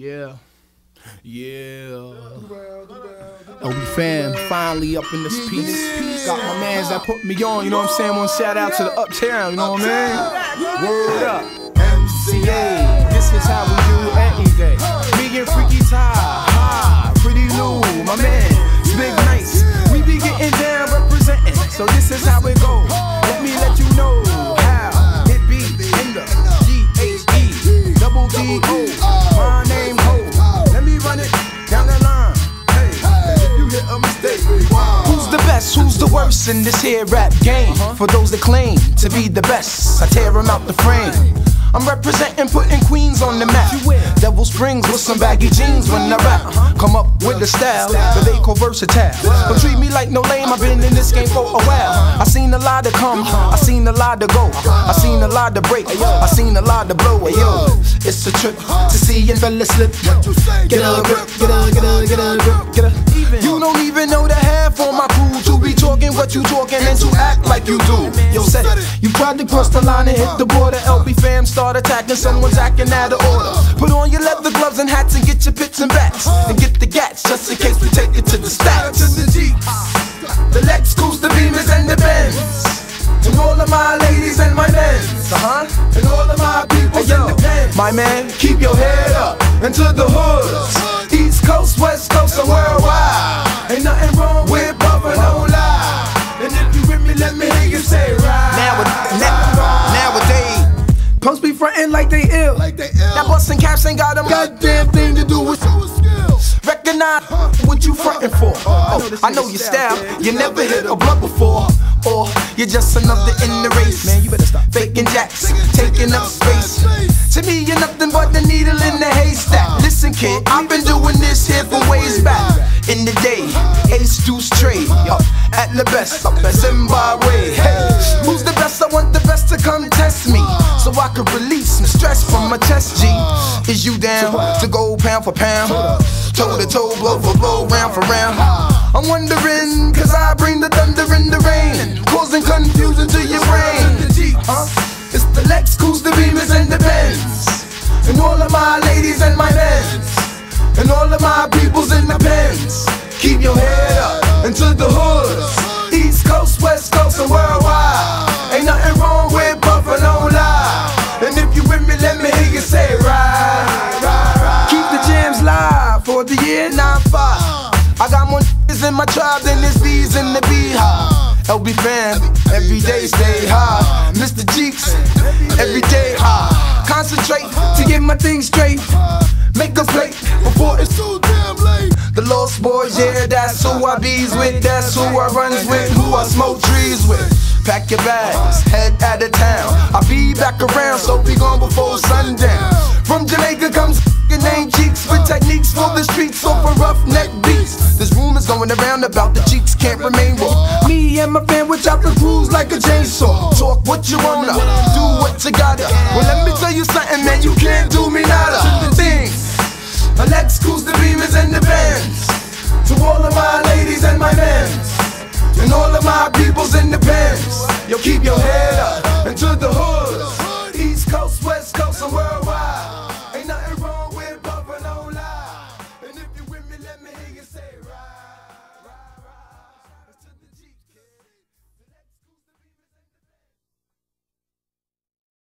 Yeah. Yeah. LB fam, finally up in this piece. Got my mans that put me on, you know what I'm saying? One shout out to the uptown, you know what I mean? Word up. MCA, this is how we do anything. Me and Freaky Tah, ha, Pretty Lou, my man, Spigg Nice. We be getting down representing, so this is how it goes. Let me let you know best? Who's the worst in this here rap game? For those that claim to be the best, I tear them out the frame. I'm representing putting Queens on the map. Devil Springs with some baggy jeans when I rap. Come up with the style that they call versatile. Don't treat me like no lame, I've been in this game for a while. I seen a lot to come, I seen a lot to go. I seen a lot to break, I seen a lot to blow. Hey, yo, it's a trip to see a fella slip. Get a grip, get a, get a, get a grip, get a. You don't even know the half on my crew to what you talking and to act like you do. Yo, said. You tried to cross the line and hit the border. LB fam start attacking, someone's acting out of order. Put on your leather gloves and hats and get your pits and bats and get the gats just in case we take it to the stacks. the Lexus, the Beamers, and the Benz. And all of my ladies and my men, uh-huh. And all of my people in the pen. My man, keep your head up into the hoods. East Coast, West Coast, and worldwide. Ain't nothing wrong with like they ill. Like they ill. That bustin' caps ain't got a goddamn thing to do with Show skills. Recognize what you frontin' for. Oh, I know oh, your style. You never hit a blunt before. Or you're just another in the race. Man, you better stop faking jacks, taking up space. To me, you're nothing but the needle in the haystack. Listen, kid, I've been doing this here for ways back. In the day, Ace Deuce trade. Yo, at the best, up at Zimbabwe. Hey, who's the best? I want the best to come test me. So I could release some stress from my chest, G. Is you down to go pound for pound? Toe to toe, blow for blow, round for round. I'm wondering, cause I bring the thunder and the rain, causing confusion to your brain. It's the Lex, Lexus, the Beamers, and the Benz. And all of my ladies and my men. And all of my peoples in the pens. Keep your head up into the hoods. East Coast, West Coast, and worldwide. Ain't nothing wrong with buffing no lie. And if you with me, let me hear you say right. Keep the jams live for the year 95. I got more in my tribe than there's bees in the beehive. LB fam, every day stay high. Mr. Cheeks, every day high. Concentrate to get my thing straight. That's who I bees with, that's who I runs with, who I smoke trees with. Pack your bags, head out of town. I'll be back around, so be gone before sundown. From Jamaica comes your name cheeks with techniques for the streets, so for rough neck beats. There's rumors going around about the cheeks can't remain raw. Me and my fan, which I can cruise like a chainsaw. Talk what you wanna, do what you gotta. Well, let me tell you something, man, you can't do me nada. Things. My Lexus, the Beamers, and the Benz. To all of my ladies and my men. And all of my peoples in the pens. Yo, keep your head up into the hoods.